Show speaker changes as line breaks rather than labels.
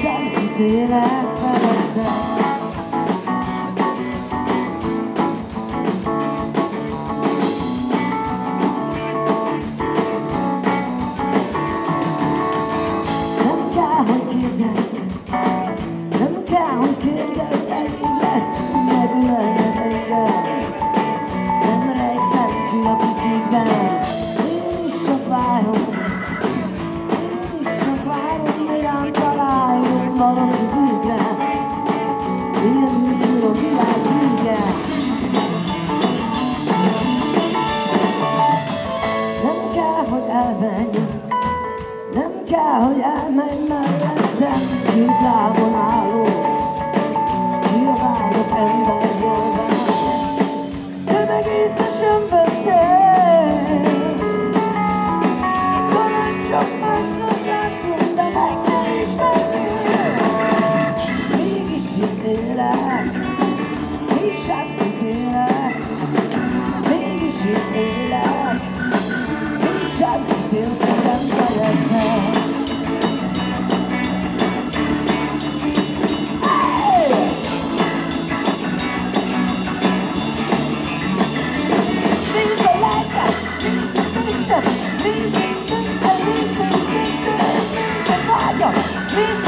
Senkit élek felettem találjon valaki végre Élő túl a világ vége. Nem kell, hogy elmenjen nem kell, hogy elmenj mellettem, két lábon álló, kiabálok ember nyelven. Te meg észre sem mégsem ítélek, mégis itt élek, mégsem ítélkezem felettem. Hey!